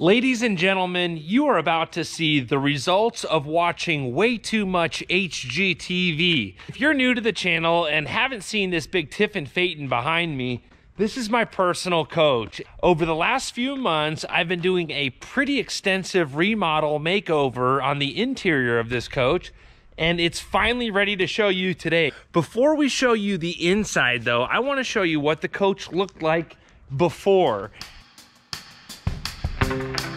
Ladies and gentlemen, you are about to see the results of watching way too much HGTV. If you're new to the channel and haven't seen this big Tiffin Phaeton behind me, this is my personal coach. Over the last few months, I've been doing a pretty extensive remodel makeover on the interior of this coach, and it's finally ready to show you today. Before we show you the inside though, I wanna show you what the coach looked like before. Thank you.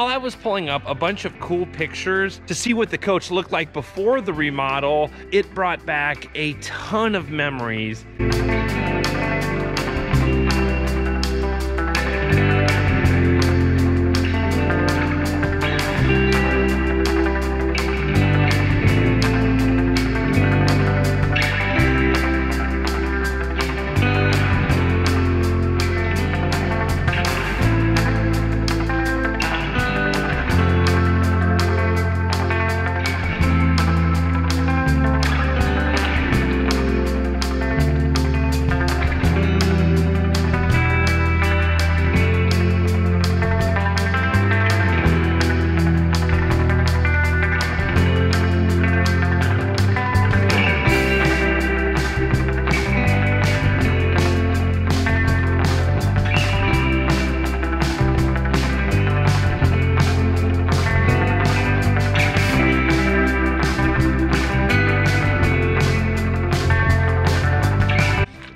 While I was pulling up a bunch of cool pictures to see what the coach looked like before the remodel, it brought back a ton of memories.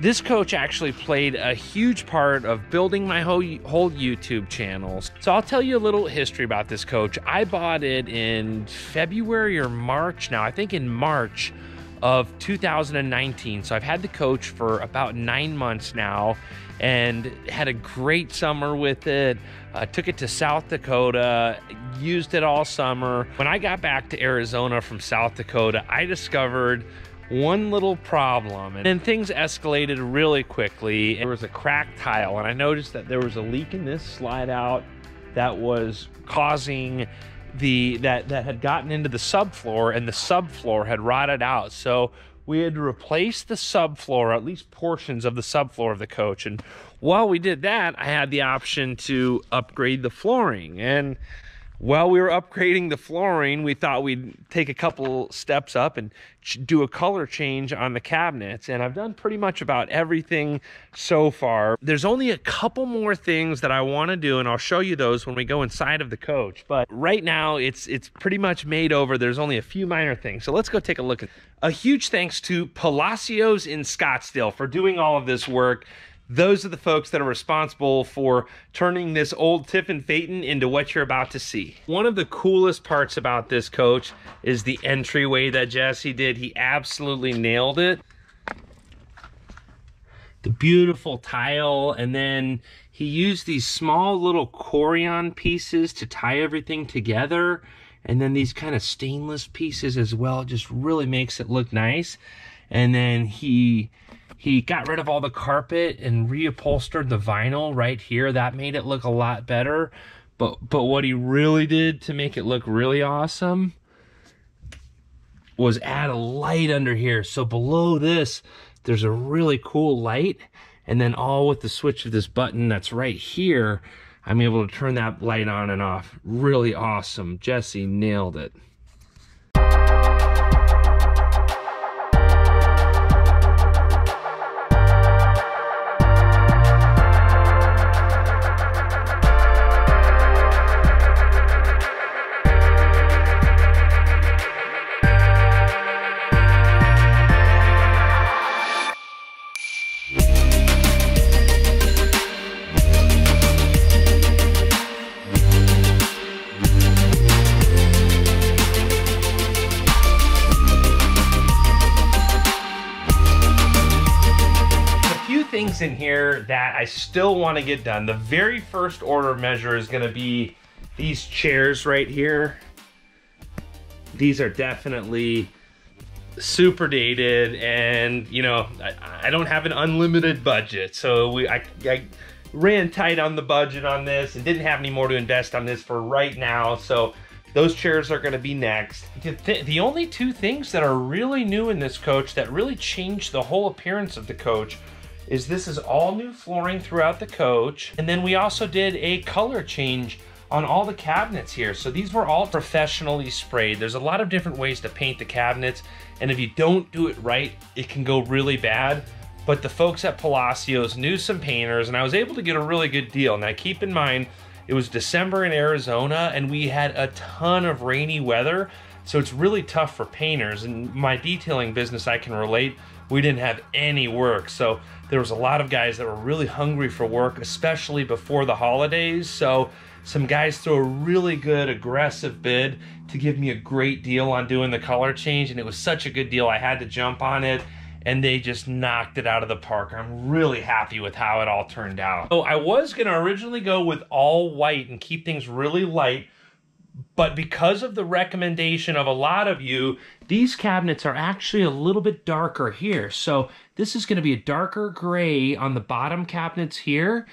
This coach actually played a huge part of building my whole, whole YouTube channel. So I'll tell you a little history about this coach. I bought it in February or March now, I think in March of 2019. So I've had the coach for about nine months now and had a great summer with it. Uh, took it to South Dakota, used it all summer. When I got back to Arizona from South Dakota, I discovered one little problem and then things escalated really quickly. There was a cracked tile and i noticed that there was a leak in this slide out that was causing the that that had gotten into the subfloor and the subfloor had rotted out. So we had to replace the subfloor at least portions of the subfloor of the coach. And while we did that i had the option to upgrade the flooring. And while we were upgrading the flooring, we thought we'd take a couple steps up and do a color change on the cabinets. And I've done pretty much about everything so far. There's only a couple more things that I want to do, and I'll show you those when we go inside of the coach. But right now, it's it's pretty much made over. There's only a few minor things. So let's go take a look. A huge thanks to Palacios in Scottsdale for doing all of this work those are the folks that are responsible for turning this old Tiffin Phaeton into what you're about to see. One of the coolest parts about this coach is the entryway that Jesse did. He absolutely nailed it. The beautiful tile, and then he used these small little Corian pieces to tie everything together, and then these kind of stainless pieces as well. Just really makes it look nice. And then he he got rid of all the carpet and reupholstered the vinyl right here. That made it look a lot better. But but what he really did to make it look really awesome was add a light under here. So below this, there's a really cool light. And then all with the switch of this button that's right here, I'm able to turn that light on and off. Really awesome. Jesse nailed it. In here that I still want to get done. The very first order measure is going to be these chairs right here, these are definitely super dated and you know I, I, don't have an unlimited budget. So we I, I ran tight on the budget on this and didn't have any more to invest on this for right now. So those chairs are going to be next. The, th the only two things that are really new in this coach that really changed the whole appearance of the coach is this is all new flooring throughout the coach and then we also did a color change on all the cabinets here. So these were all professionally sprayed. There's a lot of different ways to paint the cabinets, and if you don't do it right, it can go really bad. But the folks at Palacios knew some painters, and I was able to get a really good deal. Now keep in mind, it was December in Arizona, and we had a ton of rainy weather, so it's really tough for painters. And my detailing business, I can relate, we didn't have any work. So there was a lot of guys that were really hungry for work, especially before the holidays. So some guys threw a really good aggressive bid to give me a great deal on doing the color change and it was such a good deal I had to jump on it and they just knocked it out of the park. I'm really happy with how it all turned out. So I was gonna originally go with all white and keep things really light, but because of the recommendation of a lot of you, these cabinets are actually a little bit darker here. So this is gonna be a darker gray on the bottom cabinets here,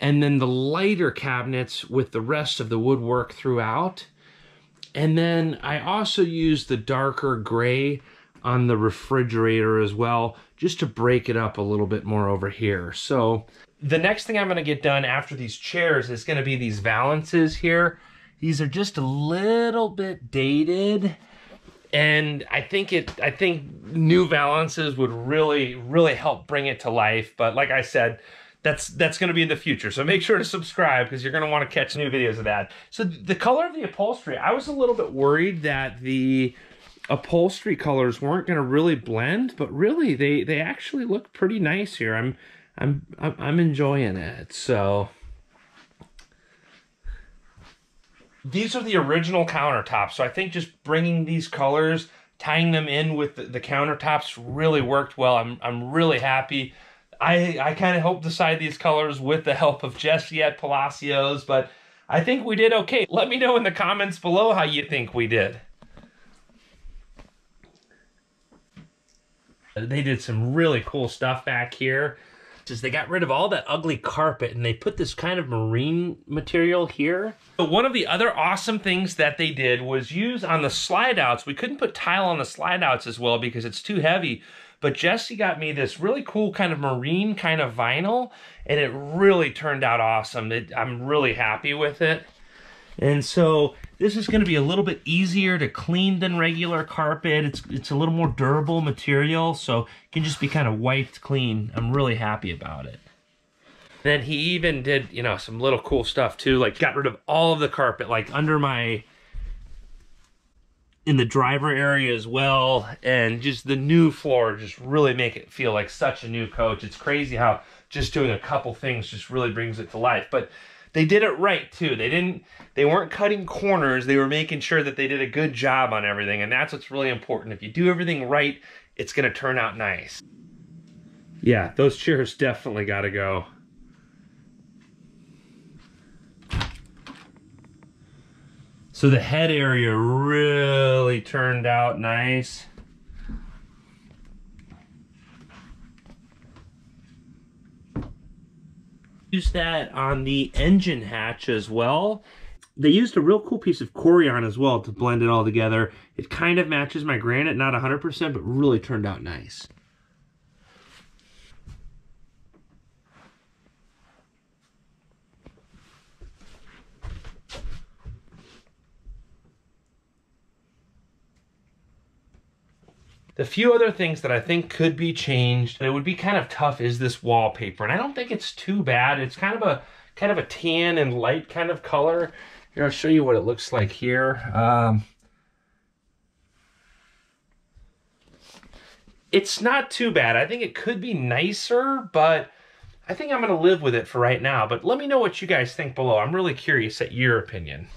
and then the lighter cabinets with the rest of the woodwork throughout. And then I also use the darker gray on the refrigerator as well, just to break it up a little bit more over here. So the next thing I'm gonna get done after these chairs is gonna be these valances here. These are just a little bit dated and I think it I think new valances would really really help bring it to life but like I said that's that's going to be in the future. So make sure to subscribe because you're going to want to catch new videos of that. So the color of the upholstery, I was a little bit worried that the upholstery colors weren't going to really blend, but really they they actually look pretty nice here. I'm I'm I'm enjoying it. So these are the original countertops. So I think just bringing these colors, tying them in with the, the countertops really worked well. I'm I'm really happy. I I kind of helped decide these colors with the help of Jesse at Palacios, but I think we did okay. Let me know in the comments below how you think we did. They did some really cool stuff back here. Is they got rid of all that ugly carpet and they put this kind of marine material here. But one of the other awesome things that they did was use on the slide outs. We couldn't put tile on the slide outs as well because it's too heavy. But Jesse got me this really cool kind of marine kind of vinyl, and it really turned out awesome. It, I'm really happy with it. And so this is going to be a little bit easier to clean than regular carpet. It's, it's a little more durable material, so it can just be kind of wiped clean. I'm really happy about it. Then he even did, you know, some little cool stuff too, like got rid of all of the carpet, like under my in the driver area as well and just the new floor just really make it feel like such a new coach it's crazy how just doing a couple things just really brings it to life but they did it right too. They didn't they weren't cutting corners. They were making sure that they did a good job on everything and that's what's really important. If you do everything right it's going to turn out nice. Yeah those chairs definitely got to go. So the head area really turned out nice. Use that on the engine hatch as well. They used a real cool piece of Corian as well to blend it all together. It kind of matches my granite, not 100%, but really turned out nice. The few other things that I think could be changed, it would be kind of tough, is this wallpaper. And I don't think it's too bad. It's kind of a kind of a tan and light kind of color. Here, I'll show you what it looks like here. Um, it's not too bad. I think it could be nicer, but I think I'm going to live with it for right now. But let me know what you guys think below. I'm really curious at your opinion.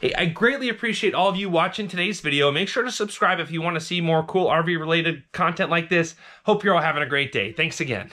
Hey, I greatly appreciate all of you watching today's video. Make sure to subscribe if you want to see more cool RV related content like this. Hope you're all having a great day. Thanks again.